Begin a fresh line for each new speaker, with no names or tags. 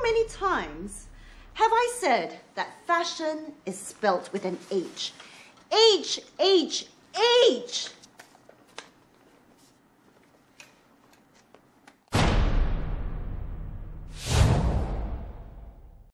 how many times have I said that fashion is spelt with an H? H, H, H.